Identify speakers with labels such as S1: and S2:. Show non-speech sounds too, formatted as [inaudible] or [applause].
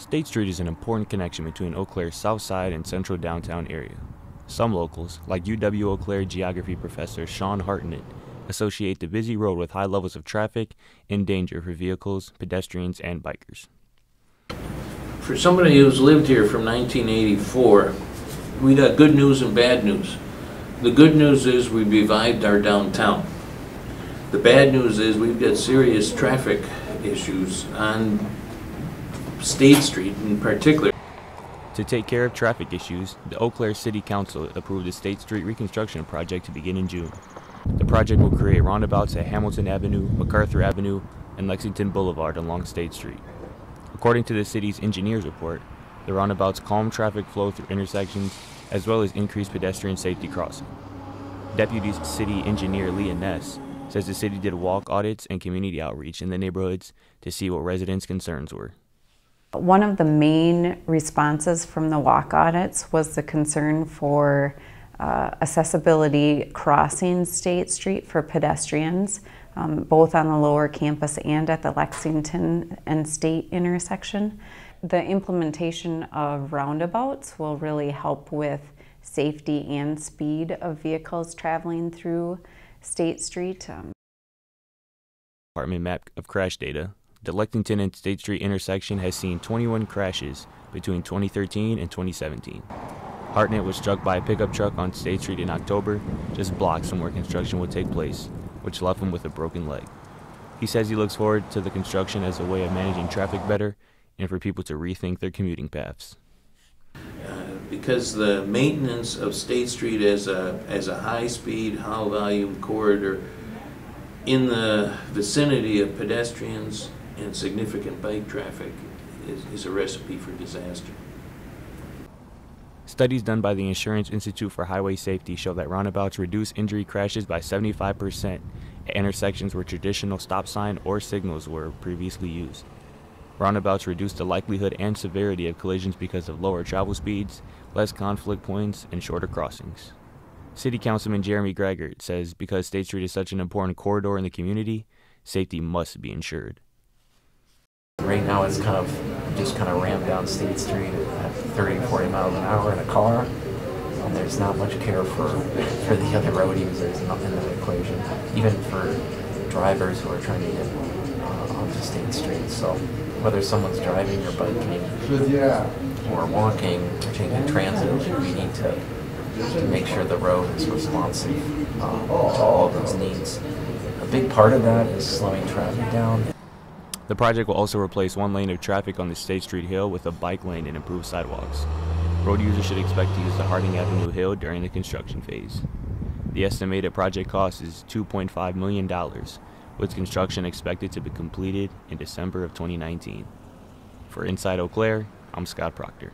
S1: State Street is an important connection between Eau Claire's south side and central downtown area. Some locals, like UW Eau Claire geography professor Sean Hartnett, associate the busy road with high levels of traffic and danger for vehicles, pedestrians, and bikers.
S2: For somebody who's lived here from 1984, we got good news and bad news. The good news is we revived our downtown. The bad news is we've got serious traffic issues on State Street in particular.
S1: To take care of traffic issues, the Eau Claire City Council approved the State Street reconstruction project to begin in June. The project will create roundabouts at Hamilton Avenue, MacArthur Avenue, and Lexington Boulevard along State Street. According to the city's engineers report, the roundabouts calm traffic flow through intersections as well as increase pedestrian safety crossing. Deputy City Engineer Leah Ness says the city did walk audits and community outreach in the neighborhoods to see what residents' concerns were.
S3: One of the main responses from the walk audits was the concern for uh, accessibility crossing State Street for pedestrians, um, both on the lower campus and at the Lexington and State intersection. The implementation of roundabouts will really help with safety and speed of vehicles traveling through State Street. Um,
S1: Department map of crash data, the Lexington and State Street intersection has seen 21 crashes between 2013 and 2017. Hartnett was struck by a pickup truck on State Street in October, just blocks from where construction would take place, which left him with a broken leg. He says he looks forward to the construction as a way of managing traffic better and for people to rethink their commuting paths.
S2: Uh, because the maintenance of State Street as a, as a high-speed, high-volume corridor in the vicinity of pedestrians and significant bike traffic is, is a recipe for disaster.
S1: Studies done by the Insurance Institute for Highway Safety show that roundabouts reduce injury crashes by 75% at intersections where traditional stop sign or signals were previously used. Roundabouts reduce the likelihood and severity of collisions because of lower travel speeds, less conflict points, and shorter crossings. City Councilman Jeremy Gragert says because State Street is such an important corridor in the community, safety must be ensured.
S4: Right now it's kind of just kind of rammed down State Street at 30, 40 miles an hour in a car. And there's not much care for, [laughs] for the other road users in the equation, even for drivers who are trying to get uh, onto State Street. So whether someone's driving or biking or walking or taking transit, we need to, to make sure the road is responsive uh, to all of those needs. A big part of that is slowing traffic down.
S1: The project will also replace one lane of traffic on the State Street Hill with a bike lane and improved sidewalks. Road users should expect to use the Harding Avenue Hill during the construction phase. The estimated project cost is $2.5 million, with construction expected to be completed in December of 2019. For Inside Eau Claire, I'm Scott Procter.